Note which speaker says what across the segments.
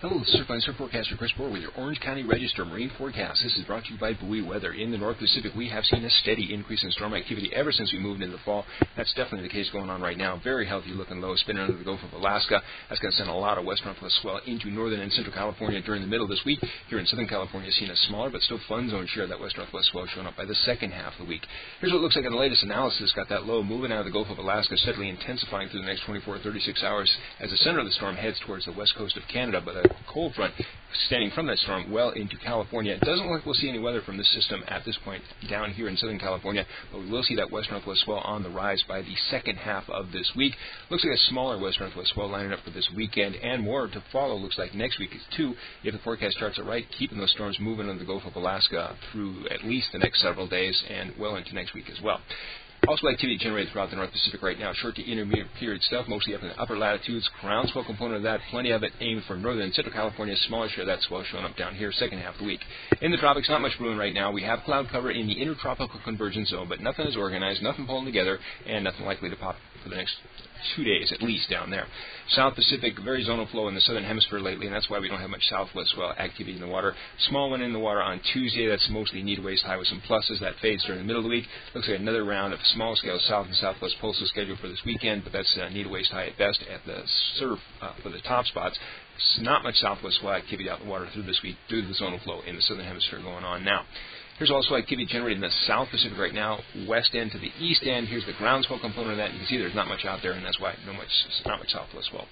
Speaker 1: Hello, Surfline Surf Forecaster Chris Moore with your Orange County Register Marine Forecast. This is brought to you by Buoy Weather. In the North Pacific, we have seen a steady increase in storm activity ever since we moved into the fall. That's definitely the case going on right now. Very healthy looking low spinning under the Gulf of Alaska. That's going to send a lot of west northwest swell into northern and central California during the middle of this week. Here in Southern California, seeing a smaller but still fun zone share of that west northwest swell showing up by the second half of the week. Here's what it looks like in the latest analysis. Got that low moving out of the Gulf of Alaska, steadily intensifying through the next 24 36 hours as the center of the storm heads towards the west coast of Canada. But cold front standing from that storm well into California. It doesn't look like we'll see any weather from this system at this point down here in Southern California, but we will see that west northwest swell on the rise by the second half of this week. Looks like a smaller west northwest swell lining up for this weekend, and more to follow. Looks like next week too, if the forecast charts are right, keeping those storms moving on the Gulf of Alaska through at least the next several days and well into next week as well. Also, activity generated throughout the North Pacific right now, short to intermediate period stuff, mostly up in the upper latitudes. Groundswell component of that, plenty of it aimed for northern and central California. Smaller share of that swell showing up down here, second half of the week. In the tropics, not much brewing right now. We have cloud cover in the intertropical convergence zone, but nothing is organized, nothing pulling together, and nothing likely to pop for the next two days at least down there. South Pacific, very zonal flow in the southern hemisphere lately, and that's why we don't have much southwest swell activity in the water. Small one in the water on Tuesday. That's mostly need waist high with some pluses. That fades during the middle of the week. Looks like another round of small scale south and southwest pulses scheduled for this weekend, but that's uh, need waist high at best at the surf uh, for the top spots. Not much southwest swell activity out in the water through this week due to the zonal flow in the southern hemisphere going on now. Here's also activity generated in the South Pacific right now, west end to the east end. Here's the groundswell component of that. You can see there's not much out there, and that's why no much, not much southwest swell.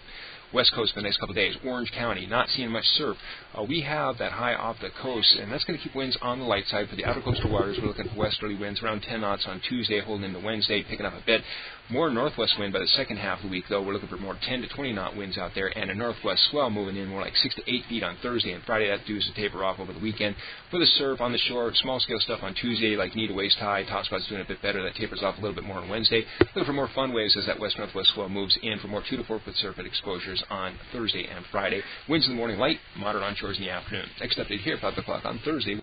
Speaker 1: West Coast for the next couple of days. Orange County, not seeing much surf. Uh, we have that high off the coast, and that's going to keep winds on the light side for the outer coastal waters. We're looking for westerly winds around 10 knots on Tuesday, holding into Wednesday, picking up a bit. More northwest wind by the second half of the week, though. We're looking for more 10 to 20 knot winds out there, and a northwest swell moving in more like 6 to 8 feet on Thursday and Friday. That due to taper off over the weekend. For the surf on the shore, small scale stuff on Tuesday, like knee to waist high. Top spot's doing a bit better. That tapers off a little bit more on Wednesday. Looking for more fun waves as that west northwest swell moves in for more 2 to 4 foot surf at on Thursday and Friday. Winds in the morning light, moderate on shores in the afternoon. Next update here, 5 o'clock on Thursday.